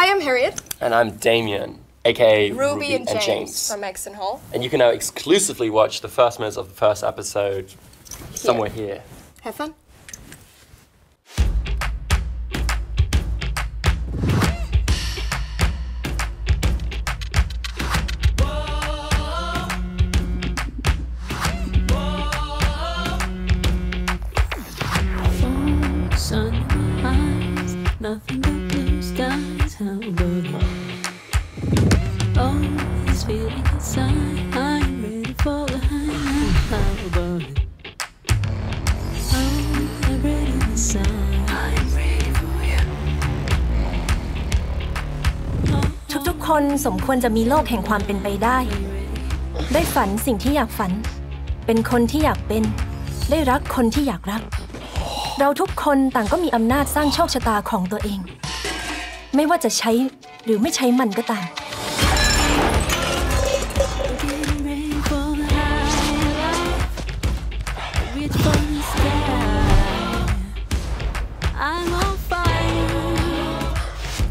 Hi, I'm Harriet. And I'm Damien, aka Ruby, and, James, from Exton Hall. And you can now exclusively watch the first minutes of the first episode somewhere here. Have fun. คนสมควรจะมีโลกแห่งความเป็นไปได้ ได้ฝันสิ่งที่อยากฝัน เป็นคนที่อยากเป็น ได้รักคนที่อยากรัก เราทุกคนต่างก็มีอำนาจสร้างโชคชะตาของตัวเอง ไม่ว่าจะใช้หรือไม่ใช้มันก็ตาม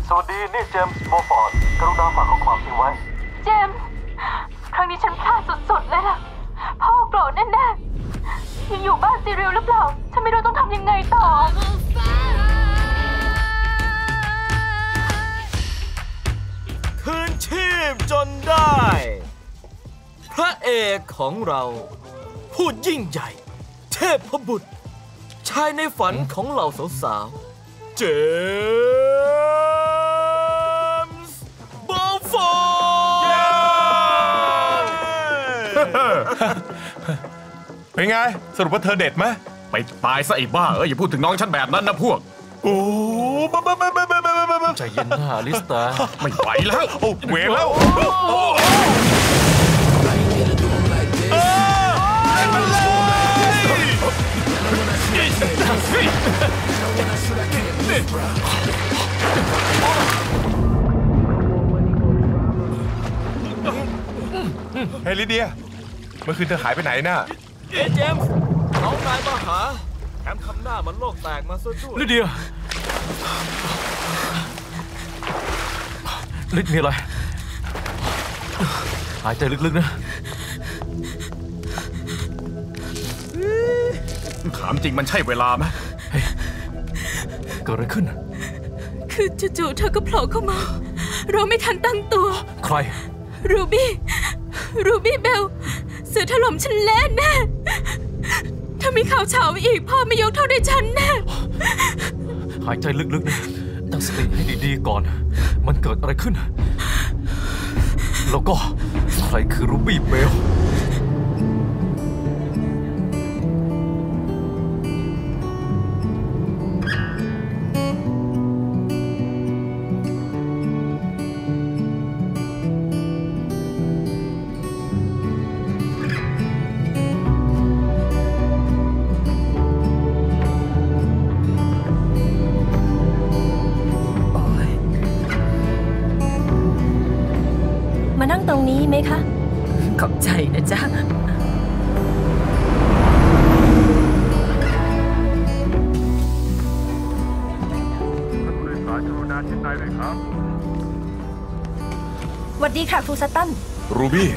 สวัสดีนี่เจมส์โบฟอร์ดกรุณาฝากข้อความทิ้งไว้ เจมส์ครั้งนี้ฉันพลาดสุดๆเลยล่ะ พ่อโกรธแน่ๆยังอยู่บ้านซีเรียลหรือเปล่า ฉันไม่รู้ต้องทำยังไงต่อ คืนชีพจนได้ พระเอกของเราผู้ยิ่งใหญ่ เทพบุตร ชายในฝันของเหล่าสาวๆ เจม เป็นไง สรุปว่าเธอเด็ดไหมไปตายซะไอ้บ้าเอ้ยอย่าพูดถึงน้องฉันแบบนั้นนะพวก โอ้บ้าบ้าบ้าบ้าบ้าบ้าบ้าใจเย็นหน้าลิสตาไม่ไหวแล้วโอ้เวรแล้วเออให้มันเลยเฮ้ยลิเดีย เมื่อคืนเธอหายไปไหนน่ะ เอ้ยเจมส์น้องนายมาหา แถมทำหน้ามันโลกแตกมาซะด้วยลิเดียลิดมีอะไร หายใจลึกๆนะ ถามจริงมันใช่เวลาไหมเกิดอะไรขึ้นคือจู่ๆเธอก็โผล่เข้ามา เราไม่ทันตั้งตัว ใคร รูบี้ รูบี้เบล เสือถล่มฉันแน่แน่ ถ้ามีข่าวเฉาอีก พ่อไม่ยกโทษให้ฉันแน่ หายใจลึกๆนะ ตั้งสติให้ดีๆก่อน มันเกิดอะไรขึ้น แล้วก็ ใครคือรูบี้เบล ตรงนี้ไหมคะ ขอบใจนะจ๊ะหวัดดีค่ะครูซัตตัน รูบี้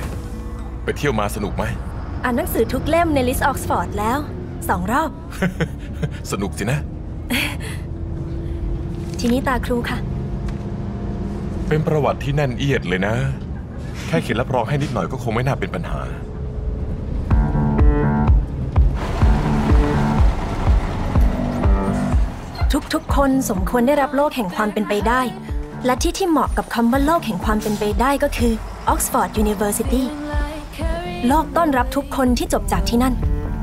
ไปเที่ยวมาสนุกไหม อ่านหนังสือทุกเล่มใน list ออกซฟอร์ดแล้ว สองรอบ สนุกสินะ ทีนี้ตาครูค่ะ เป็นประวัติที่แน่นเอียดเลยนะ แค่เขียนรับรองให้นิดหน่อยก็คงไม่น่าเป็นปัญหา ทุกๆ คนสมควรได้รับโลกแห่งความเป็นไปได้ และที่ที่เหมาะกับคำว่าโลกแห่งความเป็นไปได้ก็คือ Oxford University โลกต้อนรับทุกคนที่จบจากที่นั่น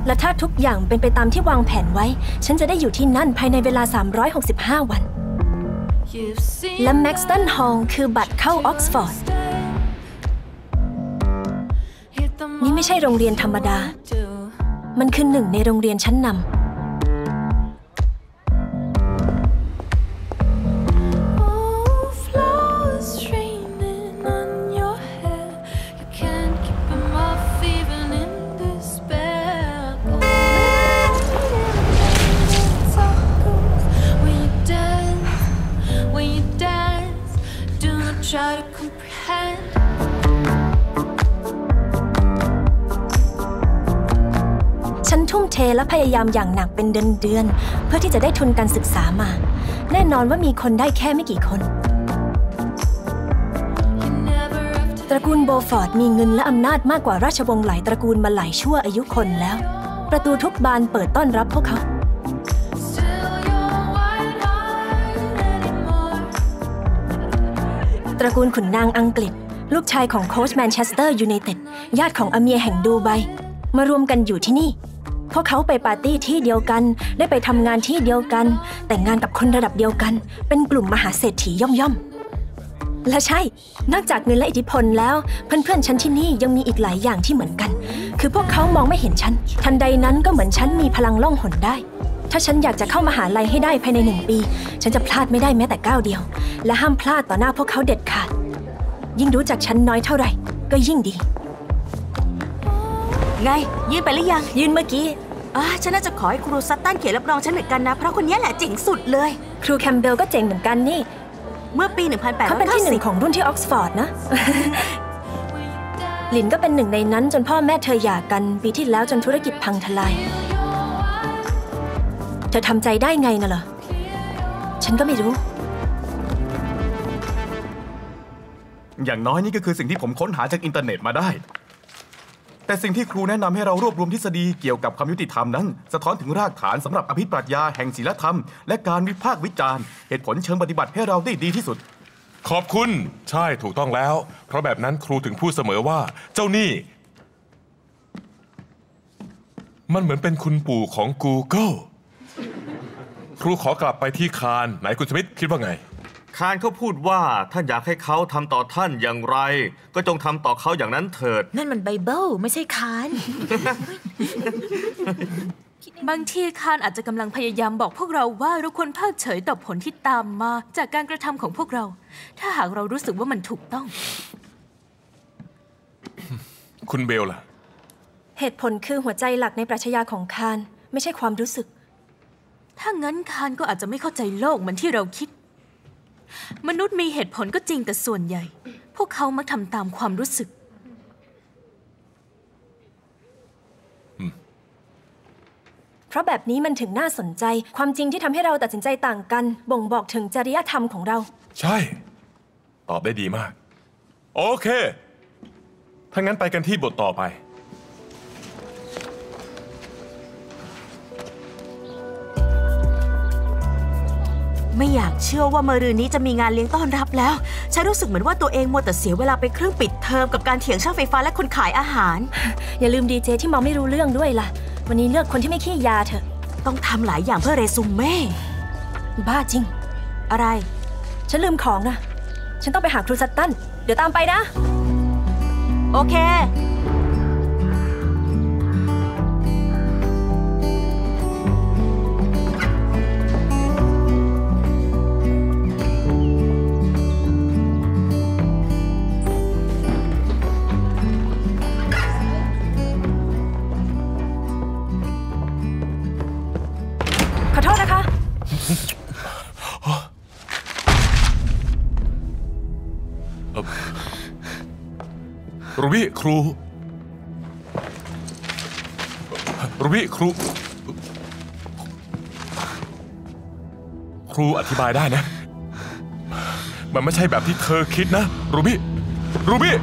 และถ้าทุกอย่างเป็นไปตามที่วางแผนไว้ ฉันจะได้อยู่ที่นั่นภายในเวลา 365 วัน และ Maxton Hall คือบัตรเข้า Oxford นี่ ไม่ใช่โรงเรียนธรรมดา มันคือหนึ่งในโรงเรียนชั้นนำ และพยายามอย่างหนักเป็นเดือนๆเพื่อที่จะได้ทุนการศึกษามา แน่นอนว่ามีคนได้แค่ไม่กี่คน ตระกูลโบฟอร์ดมีเงินและอำนาจมากกว่าราชวงศ์หลายตระกูลมาหลายชั่วอายุคนแล้ว ประตูทุกบานเปิดต้อนรับพวกเขาตระกูลขุนนางอังกฤษ ลูกชายของโค้ชแมนเชสเตอร์ยูไนเต็ดญาติของอเมียแห่งดูไบมารวมกันอยู่ที่นี่ วกเขาไปปาร์ตี้ที่เดียวกัน ได้ไปทำงานที่เดียวกัน แต่งงานกับคนระดับเดียวกัน เป็นกลุ่มมหาเศรษฐีย่อมๆและใช่ นอกจากเงินและอิทธิพลแล้ว เพื่อนๆฉันที่นี่ยังมีอีกหลายอย่างที่เหมือนกัน คือพวกเขามองไม่เห็นฉัน ทันใดนั้นก็เหมือนฉันมีพลังล่องหนได้ถ้าฉันอยากจะเข้ามาหาลัยให้ได้ภายในหนึ่งปี ฉันจะพลาดไม่ได้แม้แต่ก้าวเดียว และห้ามพลาดต่อหน้าพวกเขาเด็ดขาด ยิ่งรู้จักฉันน้อยเท่าไหร่ ก็ยิ่งดี ไง ยื่นไปหรือยัง ยื่นเมื่อกี้ อ่าฉันน่าจะขอให้ครูซัตตันเขียนรับรองฉันเหมือนกันนะ เพราะคนนี้แหละเจ๋งสุดเลย ครูแคมเบลก็เจ๋งเหมือนกันนี่ เมื่อปีเขาเป็นที่หนึ่ง1890ของรุ่นที่ออกซฟอร์ดนะหลินก็เป็นหนึ่งในนั้นจนพ่อแม่เธอหย่ากัน ปีที่แล้วจนธุรกิจพังทลาย เธอทำใจได้ไงน่ะเหรอ ฉันก็ไม่รู้ อย่างน้อยนี่ก็คือสิ่งที่ผมค้นหาจากอินเทอร์เน็ตมาได้ แต่สิ่งที่ครูแนะนำให้เรารวบรวมทฤษฎีเกี่ยวกับความยุติธรรมนั้น สะท้อนถึงรากฐานสำหรับอภิปรัชญาแห่งศีลธรรม และการวิพากษ์วิจารณ์ เหตุผลเชิงปฏิบัติให้เราได้ดีที่สุด ขอบคุณ ใช่ถูกต้องแล้ว เพราะแบบนั้นครูถึงพูดเสมอว่า เจ้านี่ มันเหมือนเป็นคุณปู่ของ Google ครูขอกลับไปที่คานไหนคุณสมิธคิดว่าไง คานเขาพูดว่าท่านอยากให้เขาทำต่อท่านอย่างไร ก็จงทำต่อเขาอย่างนั้นเถิด นั่นมันไบเบิลไม่ใช่คาน บางทีคานอาจจะกำลังพยายามบอกพวกเราว่าเราควรเพิกเฉยต่อผลที่ตามมาจากการกระทำของพวกเรา ถ้าหากเรารู้สึกว่ามันถูกต้อง คุณเบลล่ะ เหตุผลคือหัวใจหลักในปรัชญาของคานไม่ใช่ความรู้สึก ถ้างั้นคานก็อาจจะไม่เข้าใจโลกเหมือนที่เราคิด มนุษย์มีเหตุผลก็จริงแต่ส่วนใหญ่ พวกเขามักทำตามความรู้สึก เพราะแบบนี้มันถึงน่าสนใจ ความจริงที่ทำให้เราตัดสินใจต่างกัน บ่งบอกถึงจริยธรรมของเรา ใช่ ตอบได้ดีมาก โอเค ถ้างั้นไปกันที่บทต่อไป ไม่อยากเชื่อว่าเมื่อรืนนี้จะมีงานเลี้ยงต้อนรับแล้ว ฉันรู้สึกเหมือนว่าตัวเองมัวแต่เสียเวลาไปเครื่องปิดเทอมกับการเถียงช่างไฟฟ้าและคนขายอาหาร อย่าลืมดีเจที่มองไม่รู้เรื่องด้วยล่ะ วันนี้เลือกคนที่ไม่ขี้ยาเถอะ ต้องทำหลายอย่างเพื่อเรซูเม่ บ้าจริง อะไร ฉันลืมของนะฉันต้องไปหาครูซัตตัน เดี๋ยวตามไปนะ โอเค ษนะคะ รูบี้ครู รูบี้ครู ครูอธิบายได้นะ มันไม่ใช่แบบที่เธอคิดนะ รูบี้ รูบี้